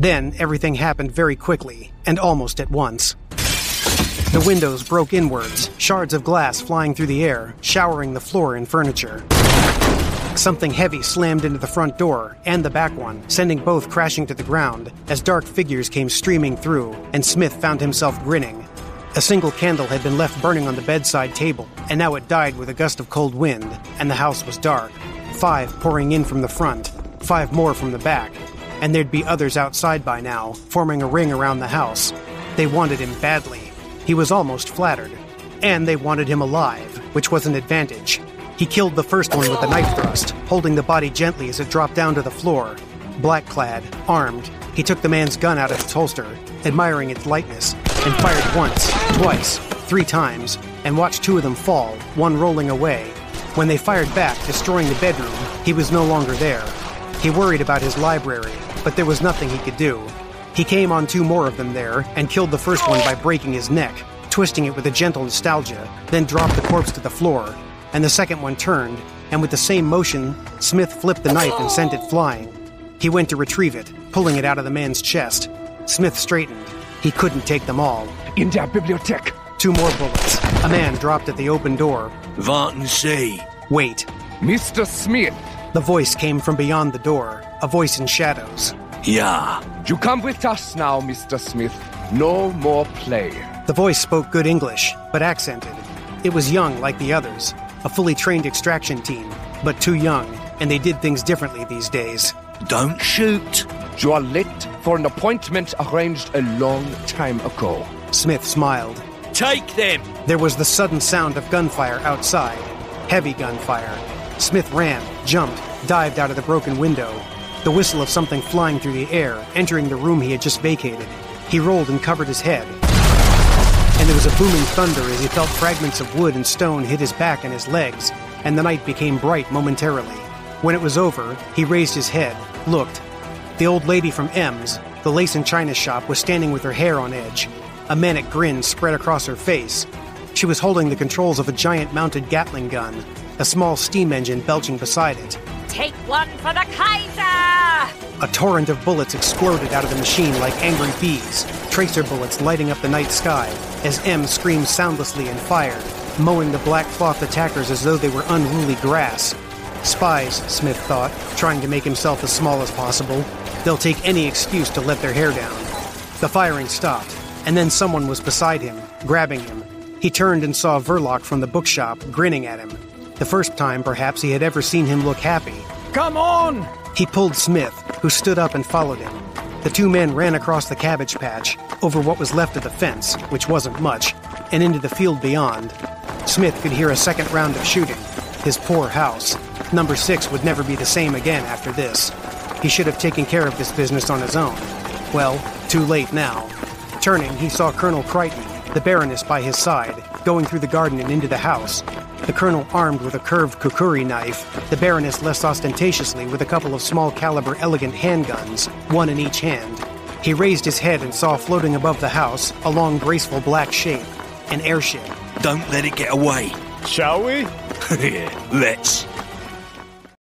Then everything happened very quickly, and almost at once. The windows broke inwards, shards of glass flying through the air, showering the floor and furniture. Something heavy slammed into the front door and the back one, sending both crashing to the ground as dark figures came streaming through, and Smith found himself grinning. A single candle had been left burning on the bedside table, and now it died with a gust of cold wind, and the house was dark. Five pouring in from the front, five more from the back, and there'd be others outside by now, forming a ring around the house. They wanted him badly. He was almost flattered. And they wanted him alive, which was an advantage. He killed the first one with a knife thrust, holding the body gently as it dropped down to the floor. Black clad, armed, he took the man's gun out of its holster, admiring its lightness, and fired once, twice, three times, and watched two of them fall, one rolling away. When they fired back, destroying the bedroom, he was no longer there. He worried about his library, but there was nothing he could do. He came on two more of them there and killed the first one by breaking his neck, twisting it with a gentle nostalgia, then dropped the corpse to the floor. And the second one turned, and with the same motion, Smith flipped the knife and sent it flying. He went to retrieve it, pulling it out of the man's chest. Smith straightened. He couldn't take them all. In der Bibliothek. Two more bullets. A man dropped at the open door. Vartan see. Wait. Mr. Smith. The voice came from beyond the door, a voice in shadows. Yeah. You come with us now, Mr. Smith. No more play. The voice spoke good English, but accented. It was young like the others, a fully trained extraction team, but too young, and they did things differently these days. Don't shoot. You are late for an appointment arranged a long time ago. Smith smiled. Take them. There was the sudden sound of gunfire outside. Heavy gunfire. Smith ran, jumped, dived out of the broken window. The whistle of something flying through the air, entering the room he had just vacated. He rolled and covered his head. And there was a booming thunder as he felt fragments of wood and stone hit his back and his legs, and the night became bright momentarily. When it was over, he raised his head, looked. The old lady from M's, the lace and china shop, was standing with her hair on edge. A manic grin spread across her face. She was holding the controls of a giant mounted Gatling gun, a small steam engine belching beside it. Take one for the Kaiser! A torrent of bullets exploded out of the machine like angry bees, tracer bullets lighting up the night sky as M screamed soundlessly and fired, mowing the black cloth attackers as though they were unruly grass. Spies, Smith thought, trying to make himself as small as possible. They'll take any excuse to let their hair down. The firing stopped, and then someone was beside him, grabbing him. He turned and saw Verloc from the bookshop, grinning at him. The first time, perhaps, he had ever seen him look happy. Come on! He pulled Smith, who stood up and followed him. The two men ran across the cabbage patch, over what was left of the fence, which wasn't much, and into the field beyond. Smith could hear a second round of shooting. His poor house. Number six would never be the same again after this. He should have taken care of this business on his own. Well, too late now. Turning, he saw Colonel Crichton, the Baroness by his side, going through the garden and into the house. The colonel armed with a curved kukuri knife, the Baroness less ostentatiously with a couple of small caliber elegant handguns, one in each hand. He raised his head and saw floating above the house a long, graceful black shape, an airship. Don't let it get away. Shall we? yeah, let's.